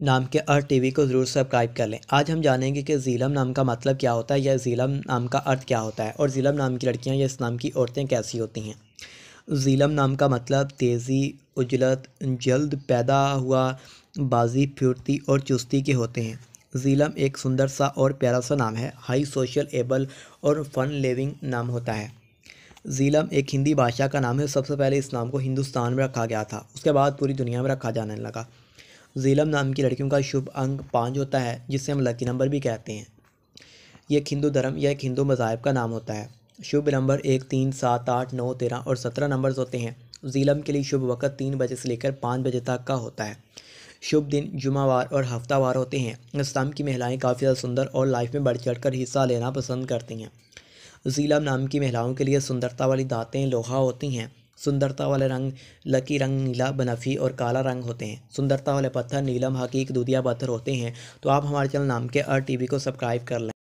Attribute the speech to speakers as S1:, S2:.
S1: नाम के अर्थ टीवी को ज़रूर सब्सक्राइब कर लें। आज हम जानेंगे कि ज़ीलम नाम का मतलब क्या होता है या ज़ीलम नाम का अर्थ क्या होता है और ज़ीलम नाम की लड़कियाँ या इस नाम की औरतें कैसी होती हैं। ज़ीलम नाम का मतलब तेज़ी, उजलत, जल्द, पैदा हुआ, बाजी, फुर्ती और चुस्ती के होते हैं। ज़ीलम एक सुंदर सा और प्यारा सा नाम है। हाई सोशल, एबल और फन लिविंग नाम होता है। ज़ीलम एक हिंदी भाषा का नाम है। सबसे पहले इस नाम को हिंदुस्तान में रखा गया था। उसके बाद पूरी दुनिया में रखा जाने लगा। ज़ीलम नाम की लड़कियों का शुभ अंक पाँच होता है, जिसे हम लकी नंबर भी कहते हैं। ये एक हिंदू धर्म या एक हिंदू मज़ाहब का नाम होता है। शुभ नंबर एक, तीन, सात, आठ, नौ, तेरह और सत्रह नंबर्स होते हैं। ज़ीलम के लिए शुभ वक़्त तीन बजे से लेकर पाँच बजे तक का होता है। शुभ दिन जुमावार और हफ्तावार होते हैं। इस्लाम की महिलाएँ काफ़ी ज़्यादा सुंदर और लाइफ में बढ़ चढ़ कर हिस्सा लेना पसंद करती हैं। ज़ीलम नाम की महिलाओं के लिए सुंदरता वाली दातें, लोहा होती हैं। सुंदरता वाले रंग, लकी रंग नीला बनफी और काला रंग होते हैं। सुंदरता वाले पत्थर, नीलम, हकीक, दूधिया पत्थर होते हैं। तो आप हमारे चैनल नाम के अर टीवी को सब्सक्राइब कर लें।